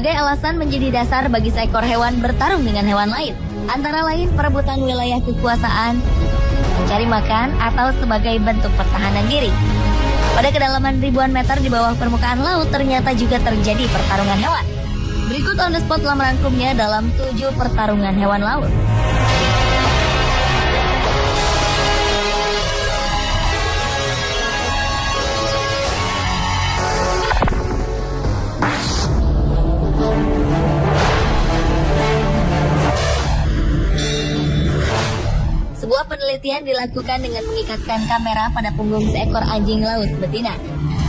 Berbagai alasan menjadi dasar bagi seekor hewan bertarung dengan hewan lain. Antara lain perebutan wilayah kekuasaan, mencari makan, atau sebagai bentuk pertahanan diri. Pada kedalaman ribuan meter di bawah permukaan laut ternyata juga terjadi pertarungan hewan. Berikut on the spot telah merangkumnya dalam tujuh pertarungan hewan laut. Penelitian dilakukan dengan mengikatkan kamera pada punggung seekor anjing laut betina.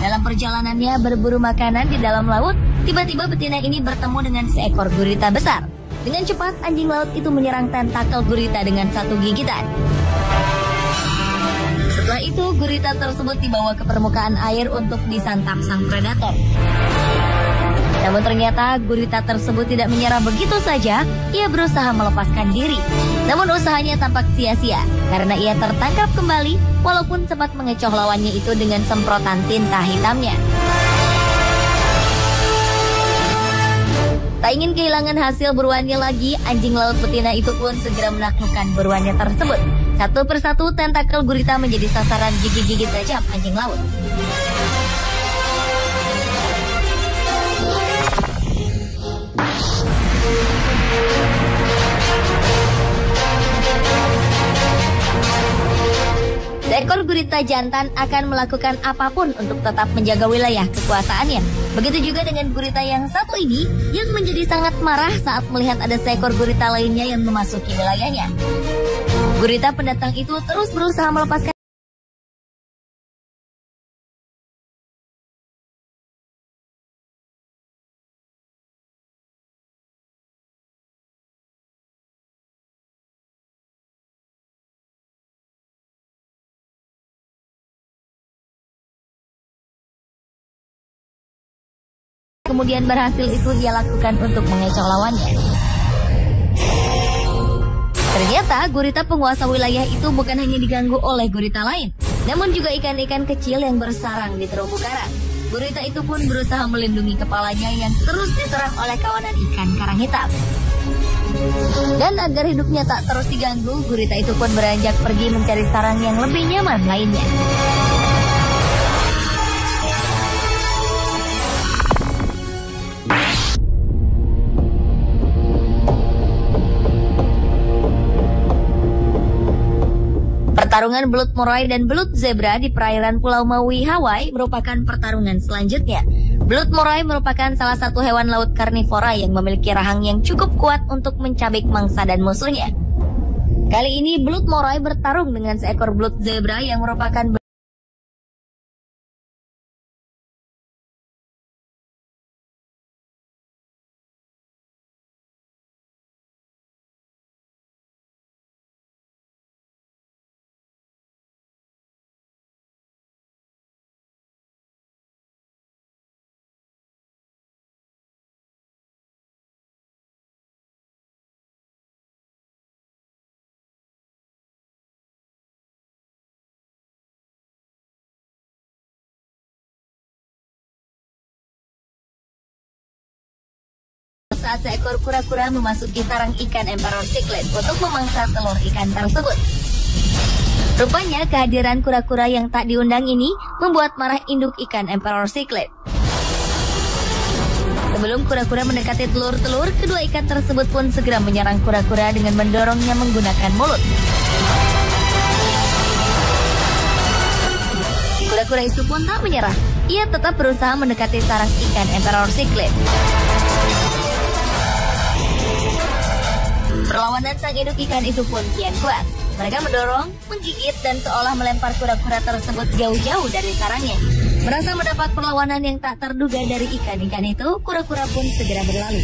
Dalam perjalanannya berburu makanan di dalam laut, tiba-tiba betina ini bertemu dengan seekor gurita besar. Dengan cepat, anjing laut itu menyerang tentakel gurita dengan satu gigitan. Setelah itu, gurita tersebut dibawa ke permukaan air untuk disantap sang predator. Namun ternyata gurita tersebut tidak menyerah begitu saja, ia berusaha melepaskan diri. Namun usahanya tampak sia-sia karena ia tertangkap kembali walaupun sempat mengecoh lawannya itu dengan semprotan tinta hitamnya. Tak ingin kehilangan hasil buruannya lagi, anjing laut betina itu pun segera menaklukkan buruannya tersebut. Satu persatu tentakel gurita menjadi sasaran gigi-gigi tajam anjing laut. Seekor gurita jantan akan melakukan apa pun untuk tetap menjaga wilayah kekuasaannya. Begitu juga dengan gurita yang satu ini yang menjadi sangat marah saat melihat ada seekor gurita lainnya yang memasuki wilayahnya. Gurita pendatang itu terus berusaha melepaskan kemudian berhasil itu ia lakukan untuk mengecoh lawannya. Ternyata gurita penguasa wilayah itu bukan hanya diganggu oleh gurita lain, namun juga ikan-ikan kecil yang bersarang di terumbu karang. Gurita itu pun berusaha melindungi kepalanya yang terus diserang oleh kawanan ikan karang hitam. Dan agar hidupnya tak terus diganggu, gurita itu pun beranjak pergi mencari sarang yang lebih nyaman lainnya. Pertarungan belut murai dan belut zebra di perairan Pulau Maui, Hawaii merupakan pertarungan selanjutnya. Belut murai merupakan salah satu hewan laut karnivora yang memiliki rahang yang cukup kuat untuk mencabik mangsa dan musuhnya. Kali ini belut murai bertarung dengan seekor belut zebra yang merupakan saat seekor kura-kura memasuki sarang ikan emperor cichlid untuk memangsa telur ikan tersebut. Rupanya kehadiran kura-kura yang tak diundang ini membuat marah induk ikan emperor cichlid. Sebelum kura-kura mendekati telur-telur, kedua ikan tersebut pun segera menyerang kura-kura dengan mendorongnya menggunakan mulut. Kura-kura itu pun tak menyerah. Ia tetap berusaha mendekati sarang ikan emperor cichlid. Perlawanan sang induk ikan itu pun kian kuat. Mereka mendorong, menggigit, dan seolah melempar kura-kura tersebut jauh-jauh dari sarangnya. Merasa mendapat perlawanan yang tak terduga dari ikan-ikan itu, kura-kura pun segera berlalu.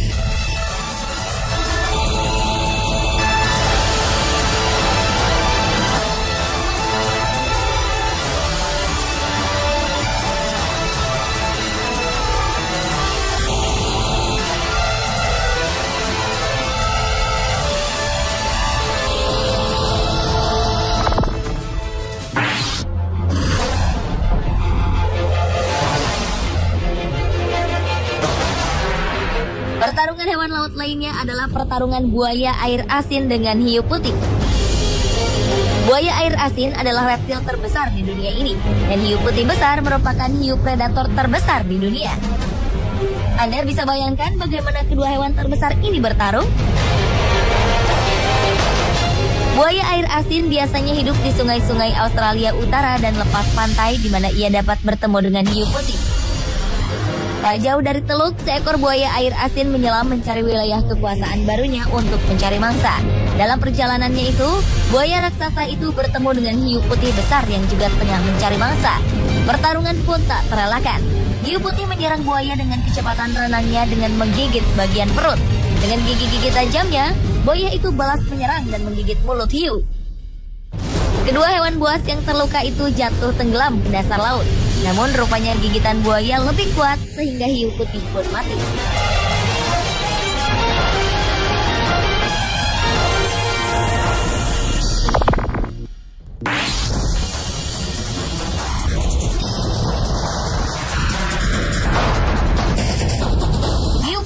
Lainnya adalah pertarungan buaya air asin dengan hiu putih. Buaya air asin adalah reptil terbesar di dunia ini, dan hiu putih besar merupakan hiu predator terbesar di dunia. Anda bisa bayangkan bagaimana kedua hewan terbesar ini bertarung? Buaya air asin biasanya hidup di sungai-sungai Australia Utara dan lepas pantai di mana ia dapat bertemu dengan hiu putih. Tak jauh dari Teluk, seekor buaya air asin menyelam mencari wilayah kekuasaan barunya untuk mencari mangsa. Dalam perjalanannya itu, buaya raksasa itu bertemu dengan hiu putih besar yang juga tengah mencari mangsa. Pertarungan pun tak terelakkan. Hiu putih menyerang buaya dengan kecepatan renangnya dengan menggigit bagian perut. Dengan gigi-gigi tajamnya, buaya itu balas menyerang dan menggigit mulut hiu. Kedua hewan buas yang terluka itu jatuh tenggelam ke dasar laut. Namun rupanya gigitan buaya lebih kuat sehingga hiu putih pun mati.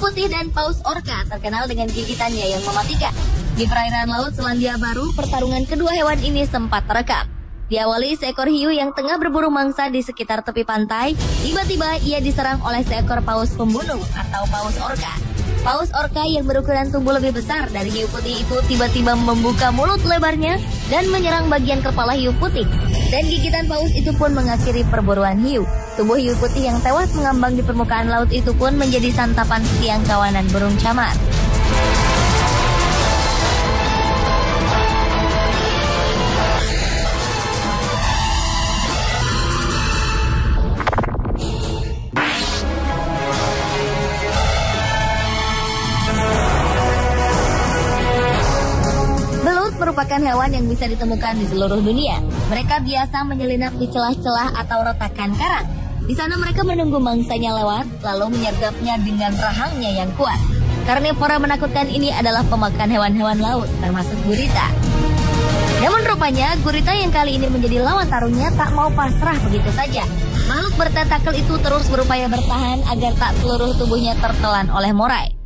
Putih dan paus orca terkenal dengan gigitannya yang mematikan. Di perairan laut Selandia Baru, pertarungan kedua hewan ini sempat terekam. Diawali seekor hiu yang tengah berburu mangsa di sekitar tepi pantai, tiba-tiba ia diserang oleh seekor paus pembunuh atau paus orca. Paus orca yang berukuran tubuh lebih besar dari hiu putih itu tiba-tiba membuka mulut lebarnya dan menyerang bagian kepala hiu putih. Dan gigitan paus itu pun mengakhiri perburuan hiu. Tubuh hiu putih yang tewas mengambang di permukaan laut itu pun menjadi santapan siang kawanan burung camar. Merupakan hewan yang bisa ditemukan di seluruh dunia. Mereka biasa menyelinap di celah-celah atau retakan karang. Di sana mereka menunggu mangsanya lewat, lalu menyergapnya dengan rahangnya yang kuat. Karnivora menakutkan ini adalah pemakan hewan-hewan laut, termasuk gurita. Namun rupanya, gurita yang kali ini menjadi lawan tarungnya tak mau pasrah begitu saja. Makhluk bertentakel itu terus berupaya bertahan agar tak seluruh tubuhnya tertelan oleh morai.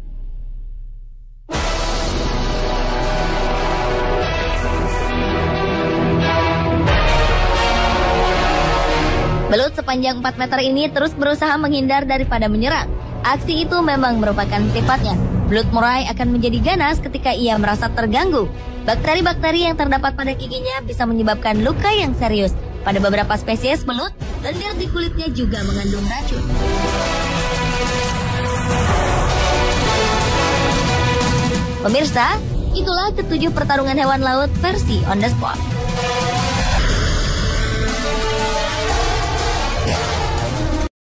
Belut sepanjang 4 meter ini terus berusaha menghindar daripada menyerang. Aksi itu memang merupakan sifatnya. Belut murai akan menjadi ganas ketika ia merasa terganggu. Bakteri-bakteri yang terdapat pada giginya bisa menyebabkan luka yang serius. Pada beberapa spesies belut, lendir di kulitnya juga mengandung racun. Pemirsa, itulah ketujuh pertarungan hewan laut versi on the spot.